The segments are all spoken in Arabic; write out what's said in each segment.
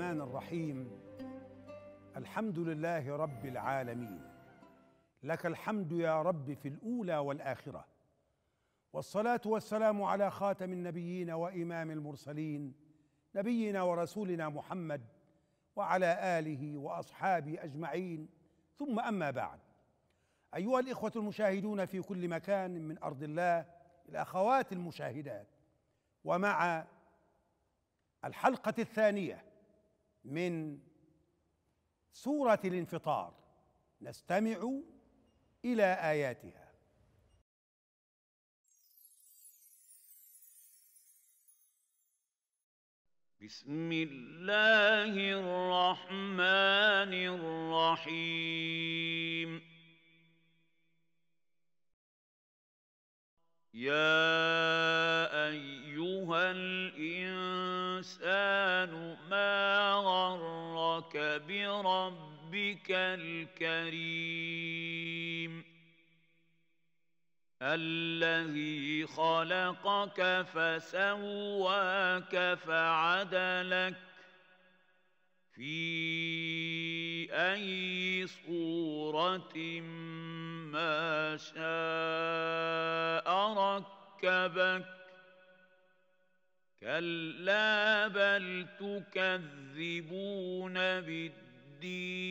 الرحمن الرحيم. الحمد لله رب العالمين. لك الحمد يا رب في الأولى والآخرة. والصلاة والسلام على خاتم النبيين وإمام المرسلين نبينا ورسولنا محمد وعلى آله وأصحابه أجمعين. ثم أما بعد. أيها الإخوة المشاهدون في كل مكان من أرض الله الاخوات المشاهدات. ومع الحلقة الثانية من سورة الانفطار. نستمع إلى آياتها. بسم الله الرحمن الرحيم. يا ايها الانسان ما غرك بربك الكريم الذي خلقك فسواك فعدلك في اي صوره ما شاء ركبك كلا بل تكذبون بالدين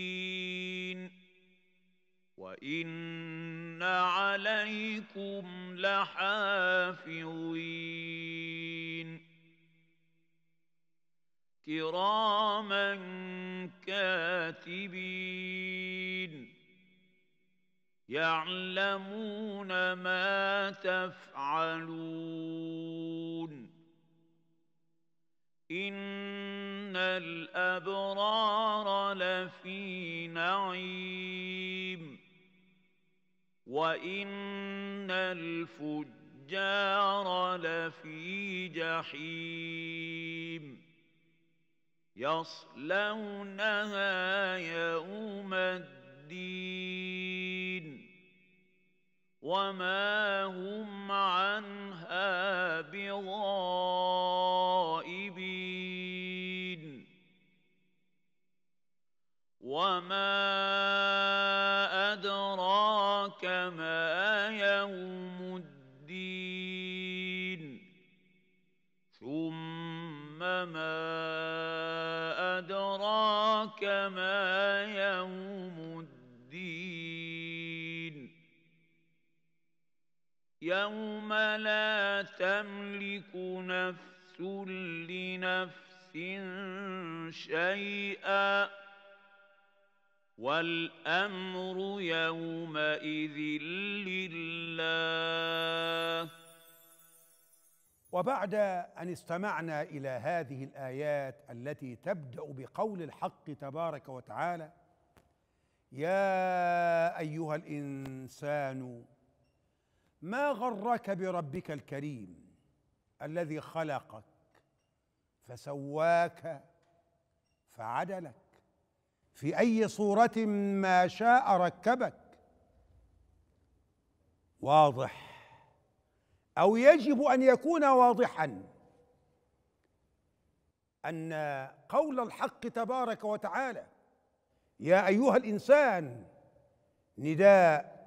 وإن عليكم لحافظين كراما كاتبين يعلمون ما تفعلون. إن الأبرار لفي نعيم. وإن الفجار لفي جحيم. يصلونها يوم الدين. وما هم عنها بغائبين وما أدراك ما يوم الدين ثم ما أدراك ما يوم الدين يوم لا تملك نفس لنفس شيئا والامر يومئذ لله وبعد أن استمعنا إلى هذه الآيات التي تبدأ بقول الحق تبارك وتعالى يا أيها الإنسان ما غرك بربك الكريم الذي خلقك فسواك فعدلك؟ في أي صورة ما شاء ركبك؟ واضح. أو يجب أن يكون واضحا أن قول الحق تبارك وتعالى يا أيها الإنسان نداء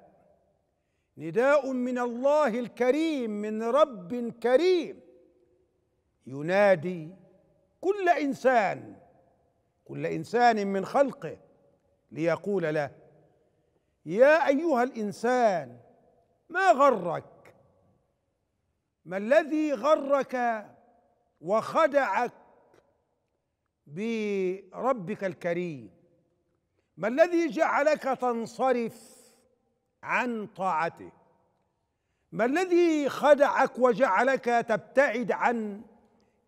نداء من الله الكريم من رب كريم. ينادي كل إنسان كل إنسان من خلقه ليقول له يا أيها الإنسان ما غرك؟ ما الذي غرك وخدعك بربك الكريم؟ ما الذي جعلك تنصرف عن طاعته. ما الذي خدعك وجعلك تبتعد عن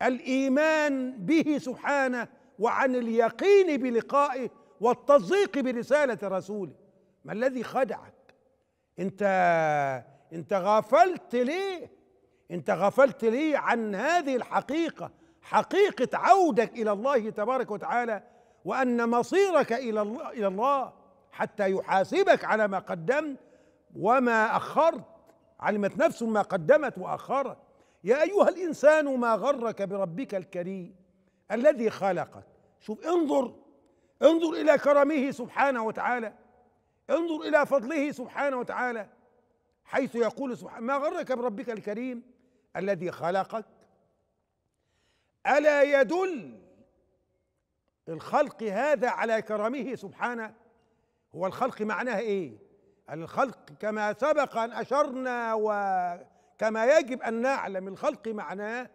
الإيمان به سبحانه وعن اليقين بلقائه والتصديق برسالة رسوله؟ ما الذي خدعك؟ انت انت غفلت ليه؟ انت غفلت ليه عن هذه الحقيقة؟ حقيقة عودك إلى الله تبارك وتعالى وأن مصيرك إلى الله إلى الله حتى يحاسبك على ما قدمت وما أخرت علمت نفس ما قدمت وأخرت. يا أيها الإنسان ما غرك بربك الكريم الذي خلقك. شوف انظر انظر إلى كرمه سبحانه وتعالى. انظر إلى فضله سبحانه وتعالى حيث يقول سبحانه ما غرك بربك الكريم الذي خلقك. ألا يدل الخلق هذا على كرمه سبحانه؟ هو الخلق معناه إيه؟ الخلق كما سبق أن أشرنا وكما يجب أن نعلم الخلق معناه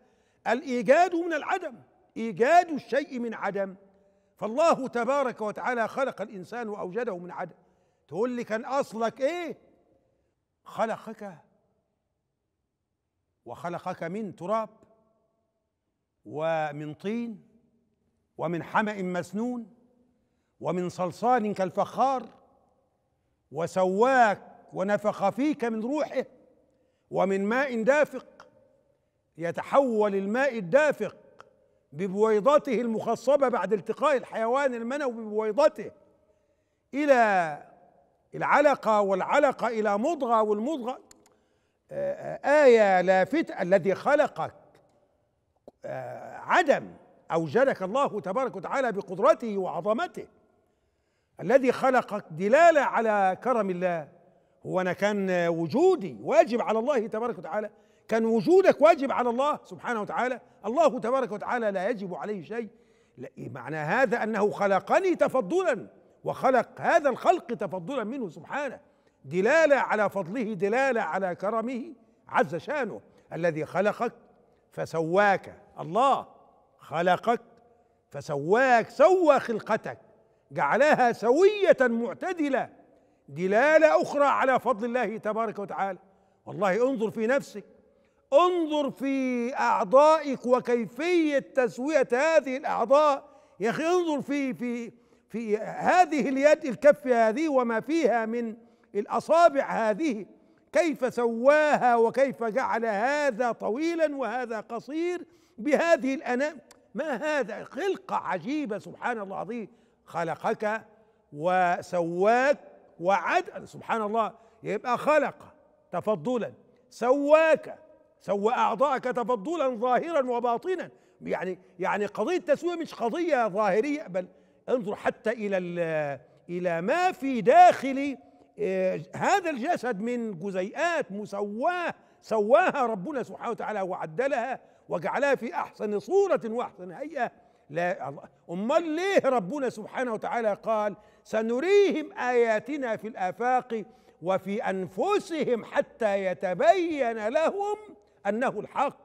الإيجاد من العدم إيجاد الشيء من عدم. فالله تبارك وتعالى خلق الإنسان وأوجده من عدم. تقول لي كان أصلك إيه؟ خلقك. وخلقك من تراب ومن طين ومن حمأ مسنون ومن صلصال كالفخار وسواك ونفخ فيك من روحه ومن ماء دافق يتحول الماء الدافق ببويضته المخصبة بعد التقاء الحيوان المنوي ببويضته إلى العلقة والعلقة إلى مضغة والمضغة. آية لافتة الذي خلقك عدم أوجدك الله تبارك وتعالى بقدرته وعظمته. الذي خلقك دلالة على كرم الله. هو أنا كان وجودي واجب على الله تبارك وتعالى. كان وجودك واجب على الله سبحانه وتعالى. الله تبارك وتعالى لا يجب عليه شيء. معنى هذا أنه خلقني تفضلا. وخلق هذا الخلق تفضلا منه سبحانه. دلالة على فضله دلالة على كرمه عز شأنه. الذي خلقك فسواك. الله خلقك فسواك سوى خلقتك. جعلها سوية معتدلة دلالة أخرى على فضل الله تبارك وتعالى. والله انظر في نفسك انظر في أعضائك وكيفية تسوية هذه الأعضاء. يا أخي انظر في في في هذه اليد الكف هذه وما فيها من الأصابع هذه. كيف سواها وكيف جعل هذا طويلا وهذا قصير بهذه الأنام ما هذا؟ خلقة عجيبة سبحان الله العظيم. خلقك وسواك وعد. سبحان الله يبقى خلق تفضلا. سواك سوى أعضاءك تفضلا ظاهرا وباطنا. يعني يعني قضية التسوية مش قضية ظاهرية بل انظر حتى إلى إلى ما في داخل هذا الجسد من جزيئات مسواه سواها ربنا سبحانه وتعالى وعدلها وجعلها في أحسن صورة وأحسن هيئة. لا الله. أمال ليه ربنا سبحانه وتعالى قال سنريهم آياتنا في الآفاق وفي أنفسهم حتى يتبين لهم أنه الحق؟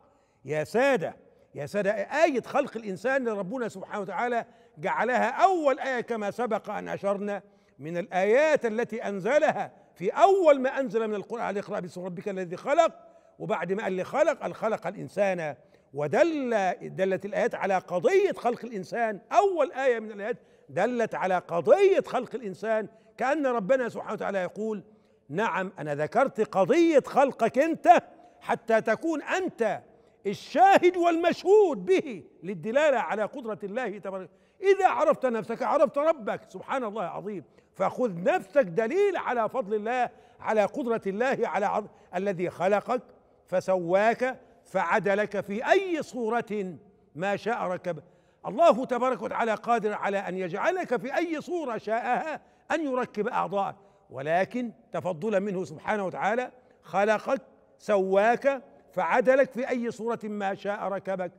يا سادة يا سادة آية خلق الإنسان ربنا سبحانه وتعالى جعلها أول آية كما سبق أن أشرنا من الآيات التي أنزلها في أول ما أنزل من القرآن. اقرأ باسم ربك الذي خلق وبعد ما قال لي خلق قال خلق الإنسان ودل دلت الآيات على قضية خلق الإنسان. أول آية من الآيات دلت على قضية خلق الإنسان. كأن ربنا سبحانه وتعالى يقول نعم أنا ذكرت قضية خلقك أنت حتى تكون أنت الشاهد والمشهود به للدلالة على قدرة الله تبارك إذا عرفت نفسك عرفت ربك. سبحان الله العظيم. فخذ نفسك دليل على فضل الله على قدرة الله على عظ... الذي خلقك فسواك فعدلك في أي صورة ما شاء ركب. الله تبارك وتعالى قادر على أن يجعلك في أي صورة شاءها أن يركب أعضاءك. ولكن تفضلا منه سبحانه وتعالى خلقك سواك فعدلك في أي صورة ما شاء ركبك.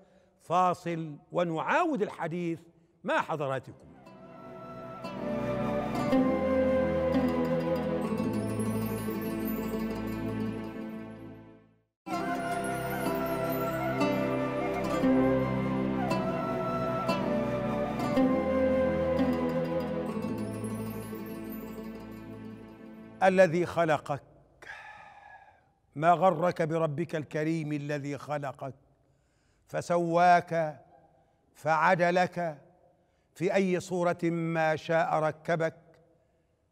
فاصل ونعاود الحديث مع حضراتكم. الذي خلقك. ما غرك بربك الكريم الذي خلقك؟ فسواك فعدلك في أي صورة ما شاء ركبك؟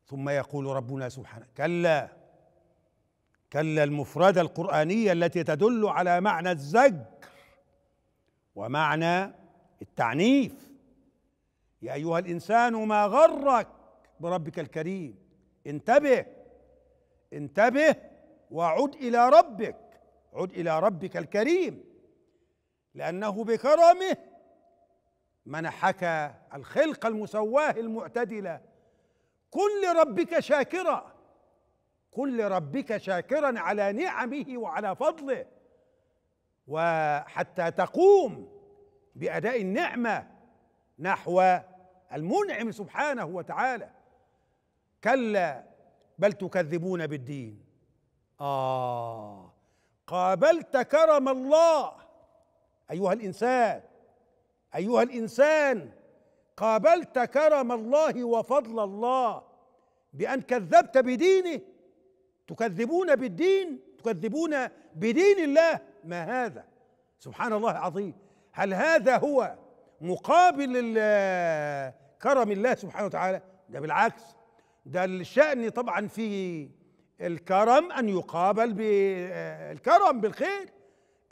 ثم يقول ربنا سبحانه كلا كلا المفردة القرآنية التي تدل على معنى الزجر ومعنى التعنيف. يا أيها الإنسان ما غرك بربك الكريم؟ انتبه انتبه وعد إلى ربك عد إلى ربك الكريم لأنه بكرمه منحك الخلق المسواه المعتدله كل ربك شاكرا كل ربك شاكرا على نعمه وعلى فضله. وحتى تقوم بأداء النعمة نحو المنعم سبحانه وتعالى. كلا بل تكذبون بالدين. آه. قابلت كرم الله. أيها الإنسان أيها الإنسان قابلت كرم الله وفضل الله بأن كذبت بدينه. تكذبون بالدين تكذبون بدين الله. ما هذا؟ سبحان الله العظيم. هل هذا هو مقابل كرم الله سبحانه وتعالى؟ ده بالعكس. ده الشأن طبعا في الكرم أن يقابل بالكرم بالخير.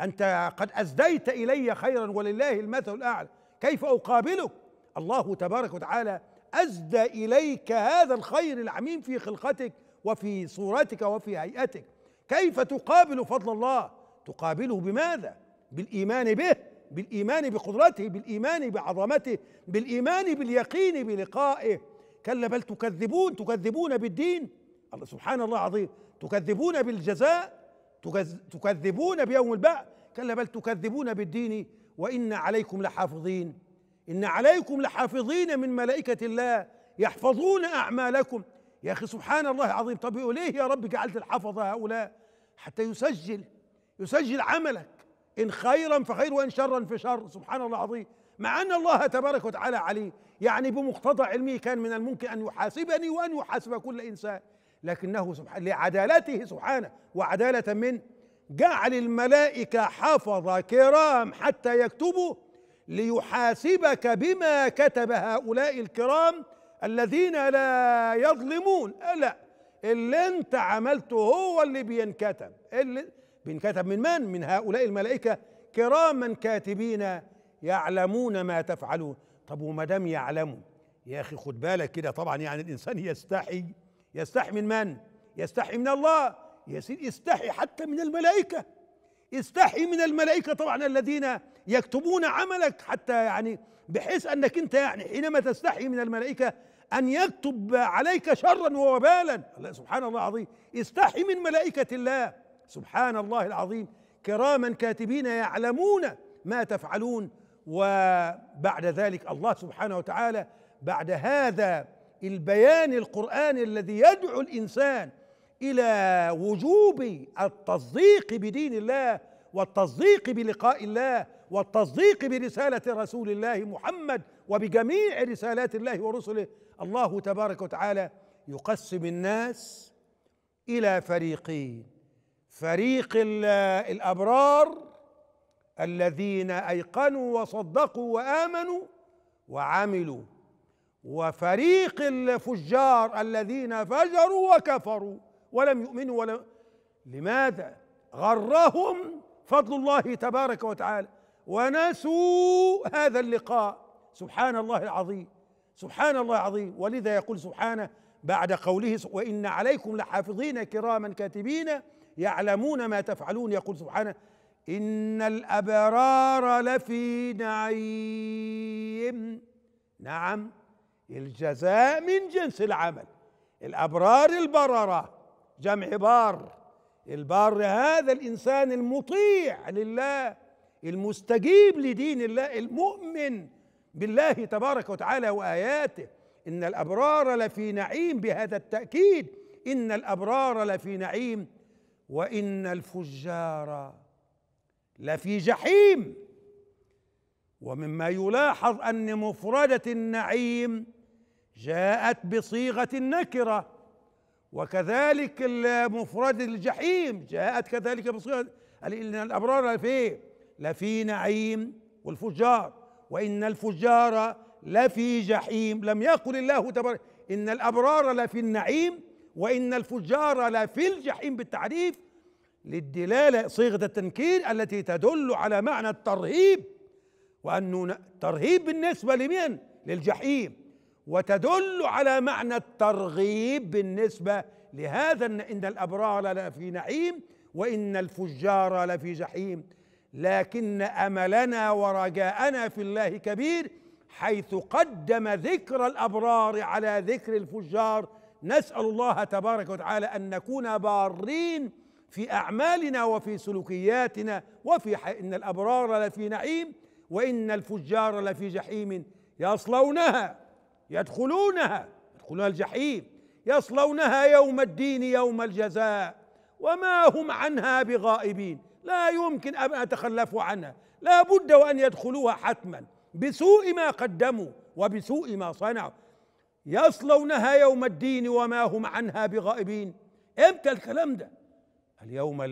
أنت قد أزديت إلي خيرا ولله المثل الأعلى. كيف أقابلك؟ الله تبارك وتعالى أزدى إليك هذا الخير العميم في خلقتك وفي صورتك وفي هيئتك. كيف تقابل فضل الله؟ تقابله بماذا؟ بالإيمان به بالإيمان بقدرته بالإيمان بعظمته بالإيمان باليقين بلقائه. كلا بل تكذبون تكذبون بالدين. الله سبحان الله العظيم. تكذبون بالجزاء تكذبون بيوم البعث. كلا بل تكذبون بالدين. وإن عليكم لحافظين. إن عليكم لحافظين من ملائكة الله. يحفظون أعمالكم. يا أخي سبحان الله العظيم. طب إيه يا رب جعلت الحفظة هؤلاء؟ حتى يسجل يسجل عملك. إن خيرا فخير وإن شرا فشر سبحان الله العظيم. مع أن الله تبارك وتعالى عليه يعني بمقتضى علمه كان من الممكن أن يحاسبني وأن يحاسب كل إنسان. لكنه سبحانه لعدالته سبحانه وعدالة من جعل الملائكة حفظ كرام حتى يكتبوا ليحاسبك بما كتب هؤلاء الكرام الذين لا يظلمون. لا اللي أنت عملته هو اللي بينكتب. اللي بينكتب من من؟ من هؤلاء الملائكة كراما كاتبين يعلمون ما تفعلون. طب وما دام يعلموا؟ يا أخي خد بالك كده طبعا يعني الإنسان يستحي. يستحي من من؟ يستحي من الله. يا سيدي استحي حتى من الملائكة. استحي من الملائكة طبعا الذين يكتبون عملك حتى يعني بحيث أنك أنت يعني حينما تستحي من الملائكة أن يكتب عليك شرا ووبالا. الله سبحان الله العظيم. استحي من ملائكة الله. سبحان الله العظيم. كراما كاتبين يعلمون ما تفعلون. وبعد ذلك الله سبحانه وتعالى بعد هذا البيان القرآني الذي يدعو الإنسان إلى وجوب التصديق بدين الله والتصديق بلقاء الله والتصديق برسالة رسول الله محمد وبجميع رسالات الله ورسله الله تبارك وتعالى يقسم الناس إلى فريقين فريق الأبرار الذين أيقنوا وصدقوا وآمنوا وعملوا وفريق الفجار الذين فجروا وكفروا ولم يؤمنوا ولم لماذا؟ غرهم فضل الله تبارك وتعالى. ونسوا هذا اللقاء. سبحان الله العظيم. سبحان الله العظيم. ولذا يقول سبحانه بعد قوله وإن عليكم لحافظين كراما كاتبين يعلمون ما تفعلون. يقول سبحانه إن الأبرار لفي نعيم. نعم الجزاء من جنس العمل. الأبرار البررة جمع بار. البار هذا الإنسان المطيع لله المستجيب لدين الله المؤمن بالله تبارك وتعالى وآياته. إن الأبرار لفي نعيم بهذا التأكيد. إن الأبرار لفي نعيم. وإن الفجار لفي جحيم. ومما يلاحظ أن مفردة النعيم جاءت بصيغة النكره وكذلك مفرد الجحيم جاءت كذلك بصيغة إن الأبرار لفي لفي نعيم والفجار وإن الفجار لفي جحيم. لم يقل الله تبارك إن الأبرار لفي النعيم وإن الفجار لفي الجحيم بالتعريف. للدلالة صيغة التنكير التي تدل على معنى الترهيب وانه ترهيب بالنسبة لمن للجحيم. وتدل على معنى الترغيب بالنسبة لهذا ان الأبرار لفي نعيم وإن الفجار لفي جحيم. لكن أملنا ورجاءنا في الله كبير حيث قدم ذكر الأبرار على ذكر الفجار. نسأل الله تبارك وتعالى أن نكون بارين في أعمالنا وفي سلوكياتنا وفي ح... إن الأبرار لفي نعيم وإن الفجار لفي جحيم. يصلونها يدخلونها يدخلون الجحيم. يصلونها يوم الدين يوم الجزاء. وما هم عنها بغائبين. لا يمكن أن يتخلفوا عنها. لا بد وأن يدخلوها حتما. بسوء ما قدموا وبسوء ما صنعوا. يصلونها يوم الدين وما هم عنها بغائبين. إمتى الكلام ده؟ اليوم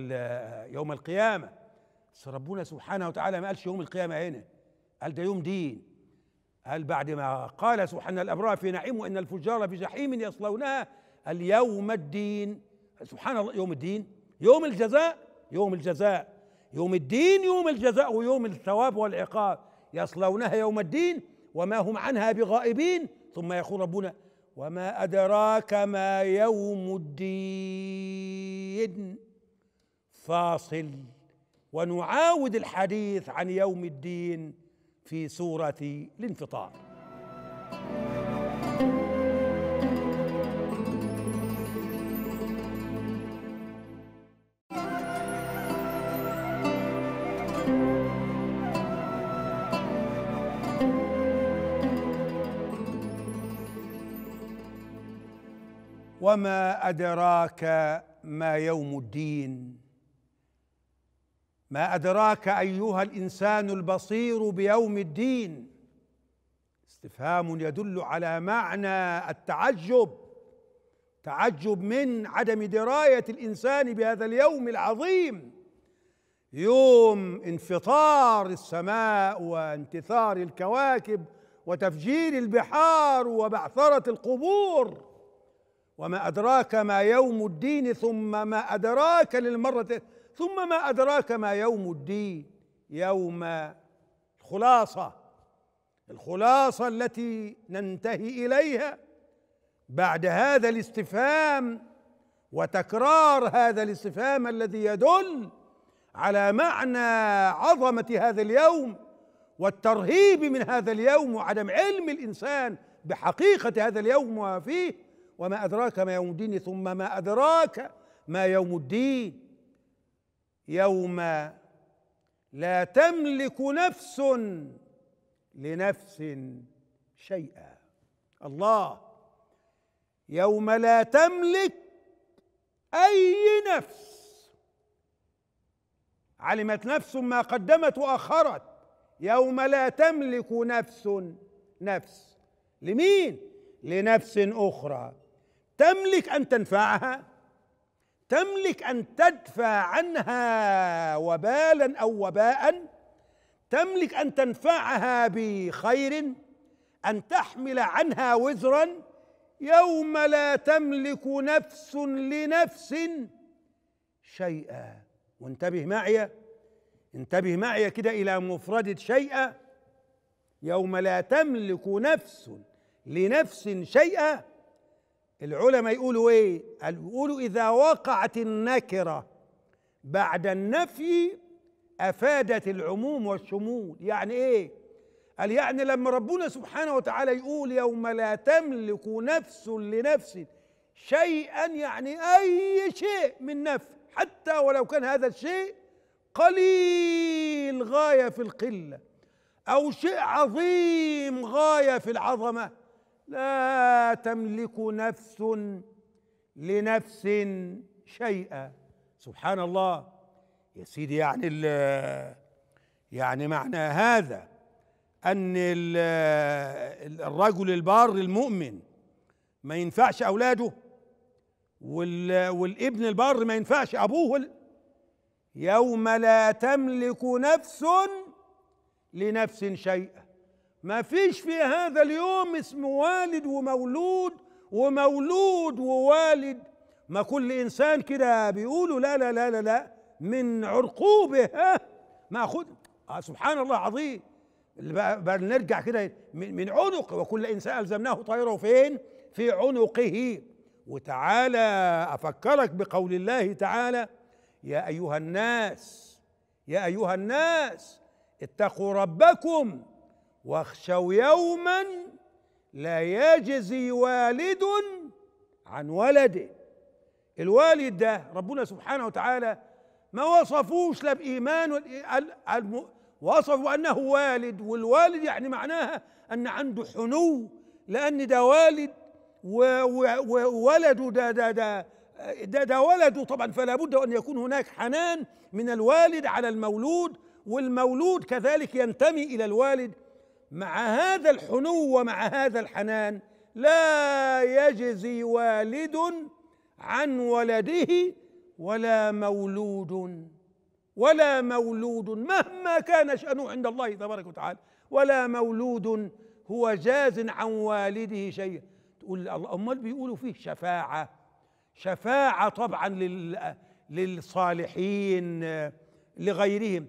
يوم القيامة. بس ربنا سبحانه وتعالى ما قالش يوم القيامة هنا. قال ده يوم دين. قال بعد ما قال سبحان الأبرار في نعيم وإن الفجار في جحيم يصلونها. اليوم الدين. سبحان الله يوم الدين. يوم الجزاء. يوم الجزاء. يوم الدين يوم الجزاء ويوم الثواب والعقاب. يصلونها يوم الدين وما هم عنها بغائبين. ثم يقول ربنا وما أدراك ما يوم الدين. فاصل ونعاود الحديث عن يوم الدين في سورة الانفطار. وما أدراك ما يوم الدين؟ ما أدراك أيها الإنسان البصير بيوم الدين؟ استفهام يدل على معنى التعجب تعجب من عدم دراية الإنسان بهذا اليوم العظيم. يوم انفطار السماء وانتثار الكواكب وتفجير البحار وبعثرة القبور. وما أدراك ما يوم الدين ثم ما أدراك للمرة ثم ما أدراك ما يوم الدين؟ يوم الخلاصة. الخلاصة التي ننتهي إليها بعد هذا الاستفهام وتكرار هذا الاستفهام الذي يدل على معنى عظمة هذا اليوم والترهيب من هذا اليوم وعدم علم الإنسان بحقيقة هذا اليوم وما فيه وما أدراك ما يوم الدين ثم ما أدراك ما يوم الدين. يوم لا تملك نفس لنفس شيئا. الله يوم لا تملك أي نفس. علمت نفس ما قدمت وأخرت. يوم لا تملك نفس نفس. لمين؟ لنفس أخرى. تملك أن تنفعها؟ تملك أن تدفع عنها وبالا أو وباء تملك أن تنفعها بخير أن تحمل عنها وزرا. يوم لا تملك نفس لنفس شيئا. وانتبه معي انتبه معي كده إلى مفردة شيئا. يوم لا تملك نفس لنفس شيئا العلماء يقولوا إيه؟ يقولوا إذا وقعت النكرة بعد النفي أفادت العموم والشمول. يعني إيه؟ قال يعني لما ربنا سبحانه وتعالى يقول يوم لا تملك نفس لنفس شيئا يعني أي شيء من نفع حتى ولو كان هذا الشيء قليل غاية في القلة أو شيء عظيم غاية في العظمة. لا تملك نفس لنفس شيئا. سبحان الله يا سيدي يعني يعني معنى هذا أن الرجل البار المؤمن ما ينفعش أولاده والابن البار ما ينفعش أبوه يوم لا تملك نفس لنفس شيئا. ما فيش في هذا اليوم اسم والد ومولود ومولود ووالد. ما كل إنسان كده بيقولوا لا لا لا لا لا من عرقوبه ها؟ ماخذ آه سبحان الله عظيم بقى نرجع كده من عنق. وكل إنسان ألزمناه طائره فين؟ في عنقه. وتعالى أفكرك بقول الله تعالى يا أيها الناس يا أيها الناس اتقوا ربكم واخشوا يوما لا يجزي والد عن ولده الوالد ده ربنا سبحانه وتعالى ما وصفوش لا بإيمان وصفوا أنه والد والوالد يعني معناها أن عنده حنو لأن ده والد وولده ده ده ده ده, ده ولده. طبعا فلا بد أن يكون هناك حنان من الوالد على المولود والمولود كذلك ينتمي إلى الوالد مع هذا الحنو ومع هذا الحنان لا يجزي والد عن ولده ولا مولود ولا مولود مهما كان شأنه عند الله تبارك وتعالى. ولا مولود هو جاز عن والده شيئا تقول أمال بيقولوا فيه شفاعة. شفاعة طبعا لل للصالحين لغيرهم.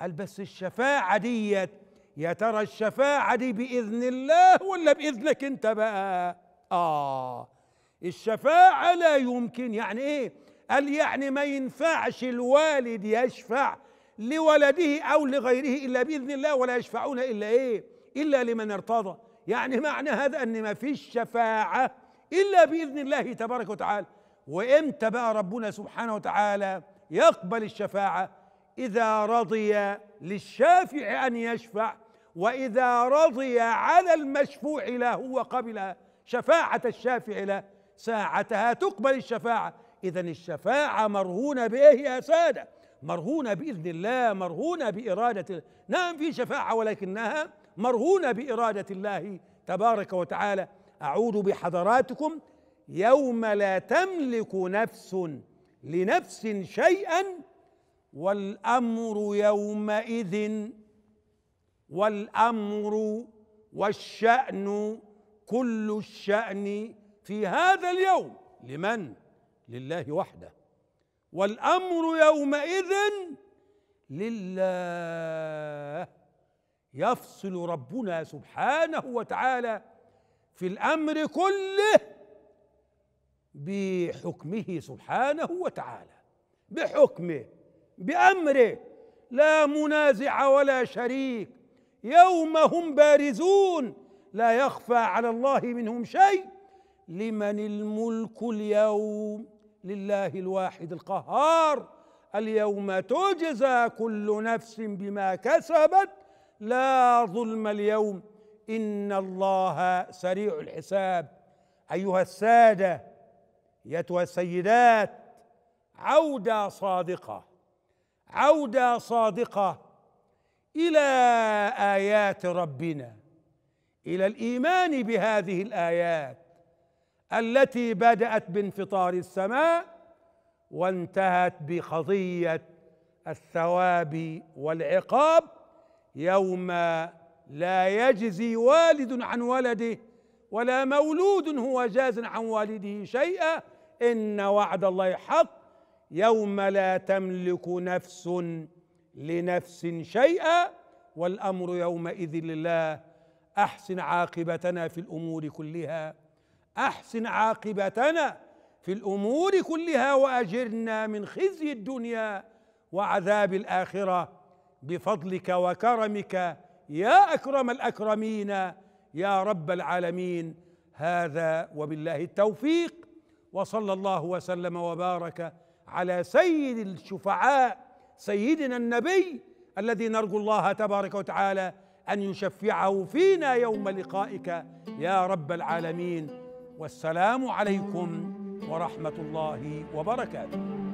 قال بس الشفاعة ديت يا ترى الشفاعة دي بإذن الله ولا بإذنك أنت بقى؟ آه. الشفاعة لا يمكن يعني إيه؟ قال يعني ما ينفعش الوالد يشفع لولده أو لغيره إلا بإذن الله ولا يشفعون إلا إيه؟ إلا لمن ارتضى. يعني معنى هذا أن ما فيش شفاعة إلا بإذن الله تبارك وتعالى. وإمتى بقى ربنا سبحانه وتعالى يقبل الشفاعة؟ إذا رضي للشافع أن يشفع وإذا رضي على المشفوع له وقبل شفاعة الشافع له ساعتها تقبل الشفاعة. اذا الشفاعة مرهونة بإيه يا سادة؟ مرهونة بإذن الله مرهونة بإرادة الله. نعم في شفاعة ولكنها مرهونة بإرادة الله تبارك وتعالى. اعود بحضراتكم. يوم لا تملك نفس لنفس شيئا والأمر يومئذ والأمر والشأن كل الشأن في هذا اليوم. لمن؟ لله وحده. والأمر يومئذ لله. يفصل ربنا سبحانه وتعالى في الأمر كله بحكمه سبحانه وتعالى. بحكمه بأمره. لا منازع ولا شريك. يوم هم بارزون. لا يخفى على الله منهم شيء. لمن الملك اليوم؟ لله الواحد القهار. اليوم تجزى كل نفس بما كسبت. لا ظلم اليوم. إن الله سريع الحساب. أيها السادة ايتها السيدات عودة صادقة. عودة صادقة. إلى آيات ربنا إلى الإيمان بهذه الآيات التي بدأت بانفطار السماء وانتهت بقضية الثواب والعقاب. يوم لا يجزي والد عن ولده ولا مولود هو جاز عن والده شيئا. إن وعد الله حق يوم لا تملك نفس لنفس شيئا والأمر يومئذ لله. أحسن عاقبتنا في الأمور كلها. أحسن عاقبتنا في الأمور كلها وأجرنا من خزي الدنيا وعذاب الآخرة. بفضلك وكرمك يا أكرم الأكرمين يا رب العالمين. هذا وبالله التوفيق. وصلى الله وسلم وبارك على سيد الشفعاء سيدنا النبي الذي نرجو الله تبارك وتعالى أن يشفعه فينا يوم لقائك يا رب العالمين. والسلام عليكم ورحمة الله وبركاته.